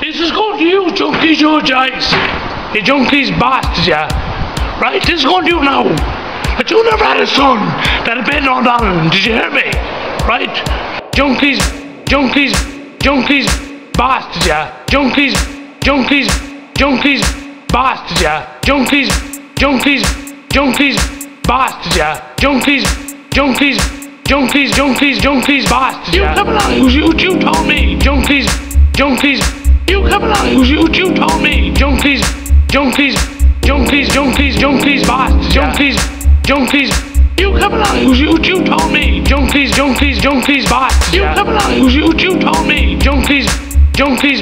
This is going to you, junkies, George Ice. You junkies bastards, yeah. Right, this is going to you now. But you never had a son that had been on Donald. Did you hear me? Right? Junkies, junkies, junkies, bastards, yeah. Junkies, junkies, junkies, bastards, yeah. Junkies, junkies, junkies, bastards, yeah. Junkies, junkies, junkies, junkies, junkies, bastards. You come along, you, you, told me. Junkies, junkies, come along, you, you, you told me. Junkies, junkies, junkies, junkies, junkies, bastards, junkies, junkies. You come along, you, you, you told me. Junkies, junkies, junkies, bastards. You come along, you, you, you told me. Junkies, junkies.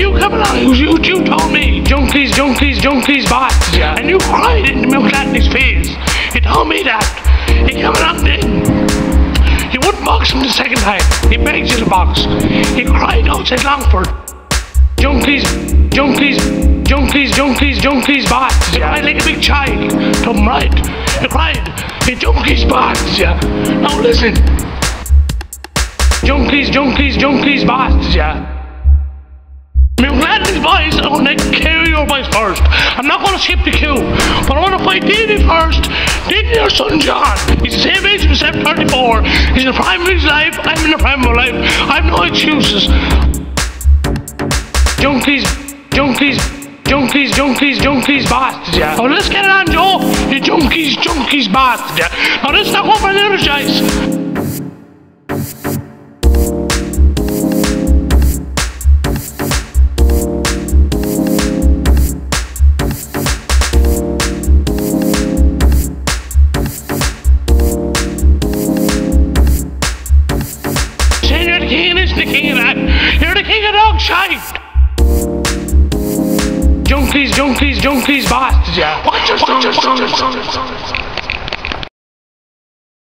You come along, you, you, you told me. Junkies, junkies, junkies. Yeah. And you cried into McClatney's face. You told me that. He come along then. You wouldn't box him the second time. He begged you to box. He cried outside Longford. Junkies, junkies, junkies, junkies, junkies, bastards. You cried like a big child. To him right. You cried. You junkies, bastards, yeah. Now listen. Junkies, junkies, junkies, bastards, yeah. McGladney's boys, I'm gonna carry your boys first. I'm not gonna skip the queue, but I wanna fight Didi first. Didi, your son John. He's the same age as 34. He's in the prime of his life. I'm in the prime of my life. I have no excuses. Junkies, junkies, junkies, junkies, junkies. Oh, let's get it on, Joe. You junkies, junkies, bastards, yeah. Now let's not go for the energize. Say you're the king of this, the king of that. You're the king of. Junkies, junkies, junkies, bastards, yeah. Watch your son, watch your son.